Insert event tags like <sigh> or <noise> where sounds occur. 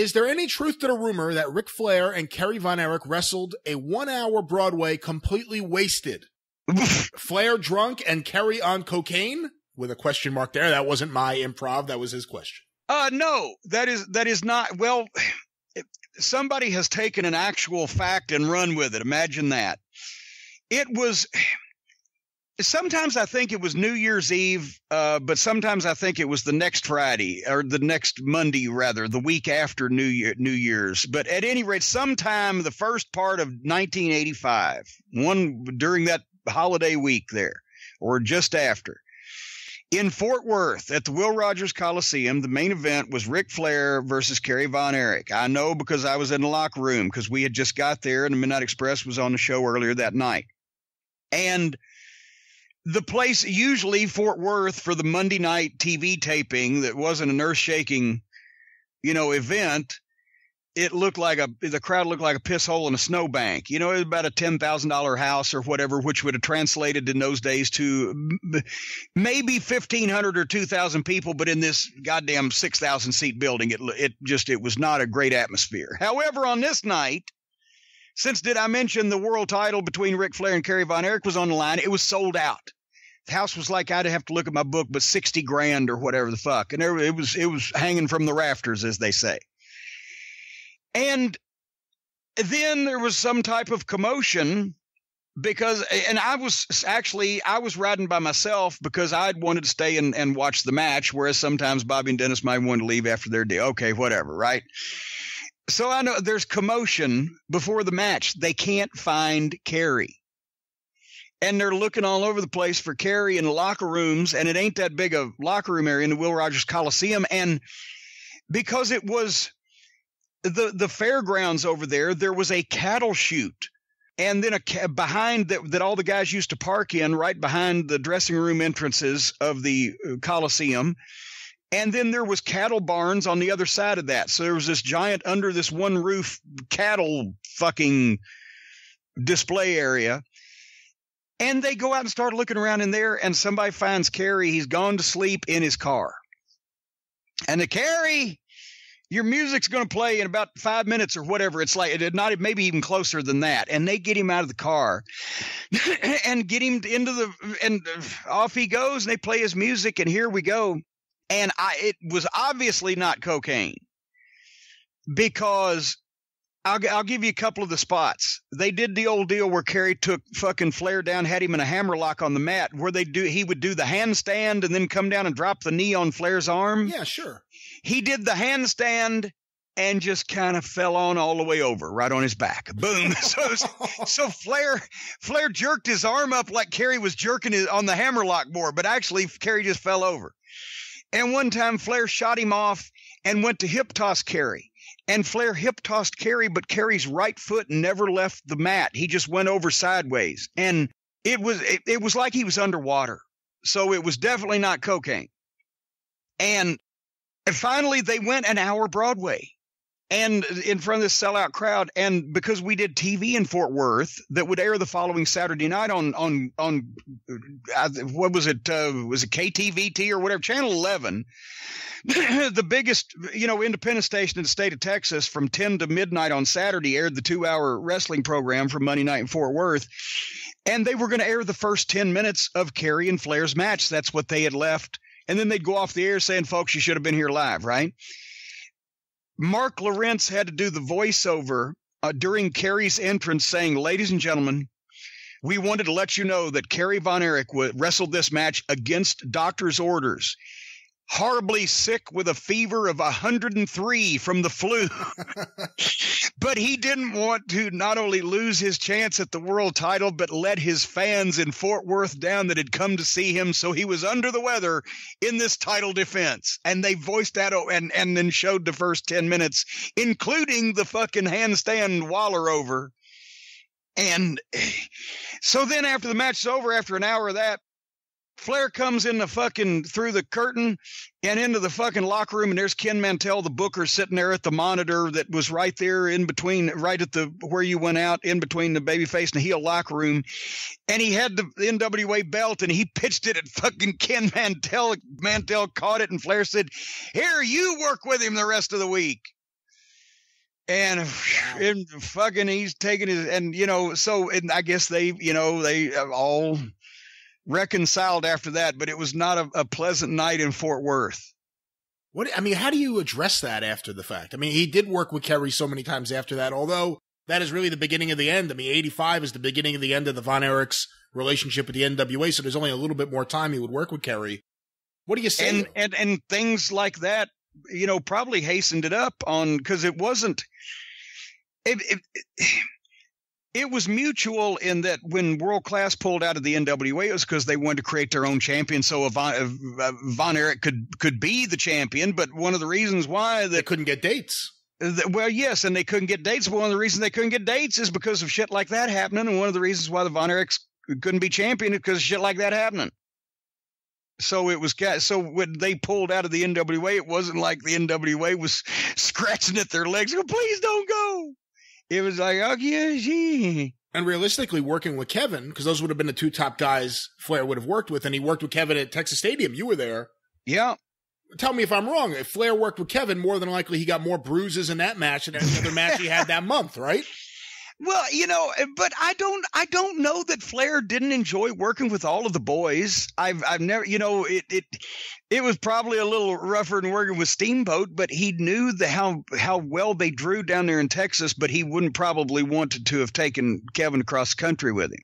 is there any truth to the rumor that Ric Flair and Kerry Von Erich wrestled a one hour Broadway completely wasted? <laughs> Flair drunk and Kerry on cocaine? With a question mark there. That wasn't my improv. That was his question. Uh, no, that is, that is not, well, somebody has taken an actual fact and run with it. Imagine that. It was, sometimes I think it was New Year's Eve, uh, but sometimes I think it was the next Friday or the next Monday, rather, the week after New Year, New Year's. But at any rate, sometime the first part of 1985, one during that holiday week there, or just after. In Fort Worth at the Will Rogers Coliseum, the main event was Ric Flair versus Kerry Von Erich. I know because I was in the locker room because we had just got there and the Midnight Express was on the show earlier that night. And the place usually Fort Worth for the Monday night TV taping that wasn't an earth shaking, you know, event. It looked like a the crowd looked like a piss hole in a snowbank. You know, it was about a ten thousand dollar house or whatever, which would have translated in those days to maybe fifteen hundred or two thousand people. But in this goddamn six thousand seat building, it it just it was not a great atmosphere. However, on this night, since did I mention the world title between Ric Flair and Kerry Von Erich was on the line? It was sold out. The house was like I'd have to look at my book, but sixty grand or whatever the fuck, and it was it was hanging from the rafters, as they say. And then there was some type of commotion because and I was actually I was riding by myself because I'd wanted to stay and, and watch the match, whereas sometimes Bobby and Dennis might want to leave after their day. Okay, whatever, right? So I know there's commotion before the match. They can't find Kerry. And they're looking all over the place for Kerry in the locker rooms, and it ain't that big a locker room area in the Will Rogers Coliseum. And because it was the the fairgrounds over there, there was a cattle chute, and then a behind that that all the guys used to park in, right behind the dressing room entrances of the uh, Coliseum and then there was cattle barns on the other side of that. So there was this giant under this one roof cattle fucking display area. And they go out and start looking around in there, and somebody finds Kerry. He's gone to sleep in his car. And the Kerry, your music's going to play in about five minutes or whatever. It's like not maybe even closer than that. And they get him out of the car <laughs> and get him into the and off he goes. And they play his music, and here we go and I it was obviously not cocaine because I'll, I'll give you a couple of the spots. They did the old deal where Kerry took fucking Flair down, had him in a hammerlock on the mat, where they do he would do the handstand and then come down and drop the knee on Flair's arm. Yeah, sure. He did the handstand and just kind of fell on all the way over, right on his back. Boom. <laughs> so so Flair Flair jerked his arm up like Kerry was jerking it on the hammerlock board, but actually Kerry just fell over. And one time Flair shot him off and went to hip toss Kerry. And Flair hip tossed Kerry, but Kerry's right foot never left the mat. He just went over sideways. And it was it, it was like he was underwater. So it was definitely not cocaine. And, and finally they went an hour Broadway and in front of this sellout crowd. And because we did TV in Fort Worth that would air the following Saturday night on on on uh, what was it? Uh, was it KTVT or whatever? Channel Eleven, <clears throat> the biggest you know independent station in the state of Texas, from ten to midnight on Saturday aired the two hour wrestling program from Monday night in Fort Worth. And they were going to air the first 10 minutes of Kerry and Flair's match. That's what they had left. And then they'd go off the air saying, folks, you should have been here live, right? Marc Lowrance had to do the voiceover uh, during Kerry's entrance saying, Ladies and gentlemen, we wanted to let you know that Kerry Von Erich wrestled this match against doctor's orders horribly sick with a fever of 103 from the flu. <laughs> but he didn't want to not only lose his chance at the world title, but let his fans in Fort Worth down that had come to see him. So he was under the weather in this title defense. And they voiced that oh, and, and then showed the first 10 minutes, including the fucking handstand Waller over. And so then after the match is over, after an hour of that, Flair comes in the fucking through the curtain and into the fucking locker room, and there's Ken Mantell, the booker, sitting there at the monitor that was right there in between, right at the where you went out, in between the babyface and the heel locker room, and he had the NWA belt, and he pitched it at fucking Ken Mantell. Mantell caught it, and Flair said, "Here, you work with him the rest of the week." and, and fucking he's taking his and you know so and I guess they you know they uh, all reconciled after that, but it was not a, a pleasant night in Fort Worth. What I mean, how do you address that after the fact? I mean, he did work with Kerry so many times after that, although that is really the beginning of the end. I mean, 85 is the beginning of the end of the Von Erichs relationship with the NWA, so there's only a little bit more time he would work with Kerry. What do you say? And and, and things like that, you know, probably hastened it up on because it wasn't. It, it, it, was mutual in that when World Class pulled out of the NWA, it was because they wanted to create their own champion, so Von, uh, Von Erich could could be the champion. But one of the reasons why they couldn't get dates. Well, yes, and they couldn't get dates. But one of the reasons they couldn't get dates is because of shit like that happening. And one of the reasons why the Von Erichs couldn't be champion is because of shit like that happening. So it was so when they pulled out of the NWA, it wasn't like the NWA was <laughs> scratching at their legs. Go, please don't go it was like, okay, And realistically, working with Kevin, because those would have been the two top guys Flair would have worked with, and he worked with Kevin at Texas Stadium. You were there. Yeah. Tell me if I'm wrong. If Flair worked with Kevin, more than likely he got more bruises in that match than any other match he had that month, right? Well, you know, eh, but I don't I don't know that Flair didn't enjoy working with all of the boys. I've I've never, you know, it it it was probably a little rougher than working with Steamboat, but he knew the how how well they drew down there in Texas, but he wouldn't probably wanted to have taken Kevin across country with him.